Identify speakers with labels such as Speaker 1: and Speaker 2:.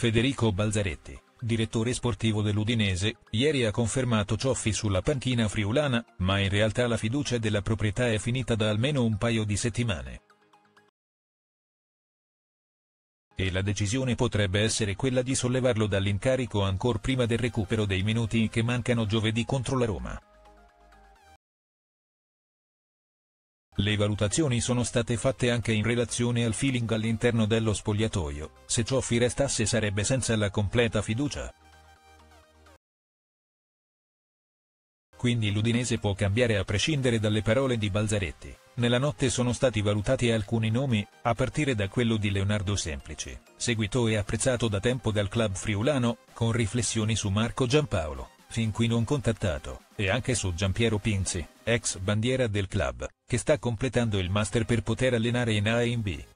Speaker 1: Federico Balzaretti, direttore sportivo dell'Udinese, ieri ha confermato Cioffi sulla panchina friulana, ma in realtà la fiducia della proprietà è finita da almeno un paio di settimane. E la decisione potrebbe essere quella di sollevarlo dall'incarico ancor prima del recupero dei minuti che mancano giovedì contro la Roma. Le valutazioni sono state fatte anche in relazione al feeling all'interno dello spogliatoio, se Cioffi restasse sarebbe senza la completa fiducia. Quindi l'Udinese può cambiare a prescindere dalle parole di Balzaretti. Nella notte sono stati valutati alcuni nomi, a partire da quello di Leonardo Semplice, seguito e apprezzato da tempo dal club friulano, con riflessioni su Marco Giampaolo fin qui non contattato, e anche su Giampiero Pinzi, ex bandiera del club, que está completando el Master per poter allenare in AMB. E